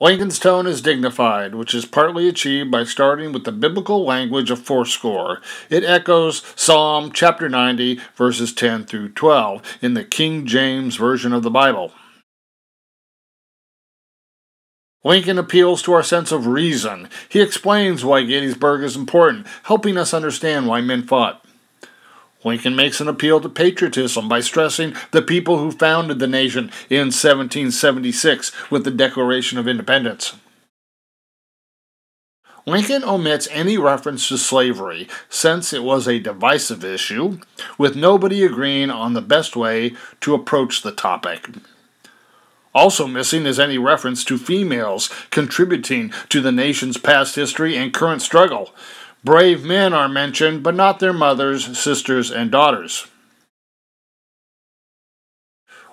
Lincoln's tone is dignified, which is partly achieved by starting with the biblical language of fourscore. It echoes Psalm chapter 90, verses 10 through 12, in the King James Version of the Bible. Lincoln appeals to our sense of reason. He explains why Gettysburg is important, helping us understand why men fought. Lincoln makes an appeal to patriotism by stressing the people who founded the nation in 1776 with the Declaration of Independence. Lincoln omits any reference to slavery, since it was a divisive issue, with nobody agreeing on the best way to approach the topic. Also missing is any reference to females contributing to the nation's past history and current struggle, Brave men are mentioned, but not their mothers, sisters, and daughters.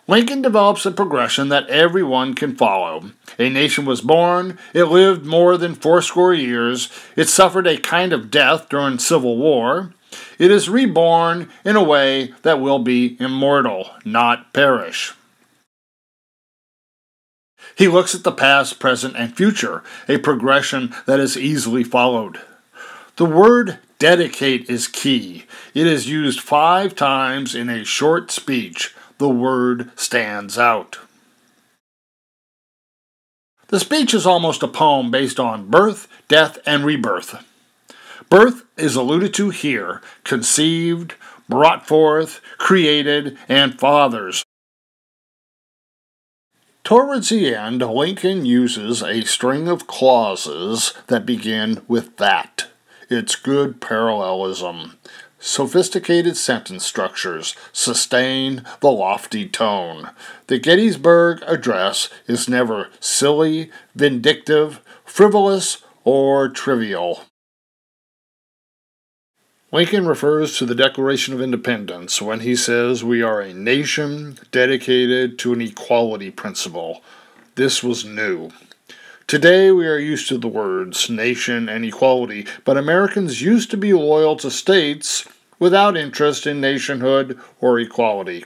Lincoln develops a progression that everyone can follow. A nation was born, it lived more than fourscore years, it suffered a kind of death during Civil War, it is reborn in a way that will be immortal, not perish. He looks at the past, present, and future, a progression that is easily followed. The word dedicate is key. It is used five times in a short speech. The word stands out. The speech is almost a poem based on birth, death, and rebirth. Birth is alluded to here, conceived, brought forth, created, and fathers. Towards the end, Lincoln uses a string of clauses that begin with that. It's good parallelism. Sophisticated sentence structures sustain the lofty tone. The Gettysburg Address is never silly, vindictive, frivolous, or trivial. Lincoln refers to the Declaration of Independence when he says we are a nation dedicated to an equality principle. This was new. Today we are used to the words nation and equality, but Americans used to be loyal to states without interest in nationhood or equality.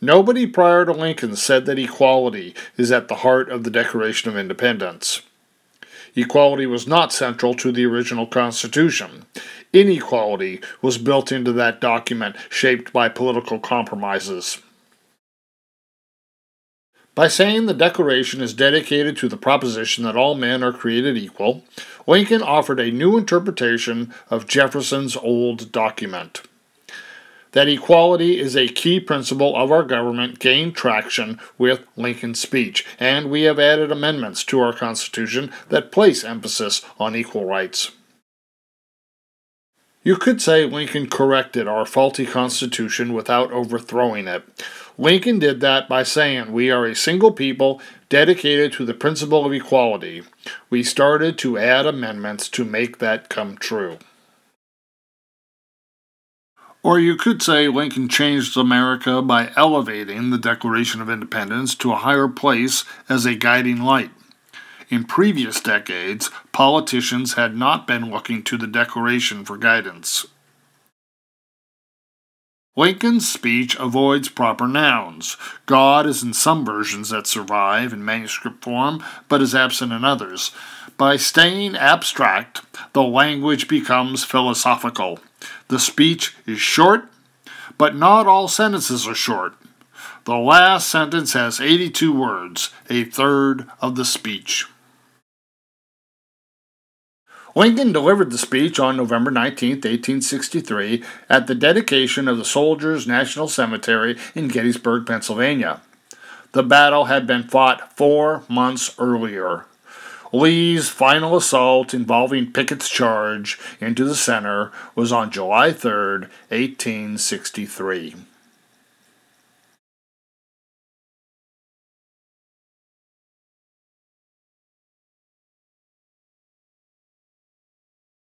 Nobody prior to Lincoln said that equality is at the heart of the Declaration of Independence. Equality was not central to the original Constitution. Inequality was built into that document, shaped by political compromises. By saying the Declaration is dedicated to the proposition that all men are created equal, Lincoln offered a new interpretation of Jefferson's old document. That equality is a key principle of our government gained traction with Lincoln's speech, and we have added amendments to our Constitution that place emphasis on equal rights. You could say Lincoln corrected our faulty Constitution without overthrowing it. Lincoln did that by saying, We are a single people dedicated to the principle of equality. We started to add amendments to make that come true. Or you could say Lincoln changed America by elevating the Declaration of Independence to a higher place as a guiding light. In previous decades, politicians had not been looking to the Declaration for guidance. Lincoln's speech avoids proper nouns. God is in some versions that survive in manuscript form, but is absent in others. By staying abstract, the language becomes philosophical. The speech is short, but not all sentences are short. The last sentence has 82 words, a third of the speech. Lincoln delivered the speech on November 19, 1863, at the dedication of the Soldiers' National Cemetery in Gettysburg, Pennsylvania. The battle had been fought four months earlier. Lee's final assault involving Pickett's charge into the center was on July 3, 1863.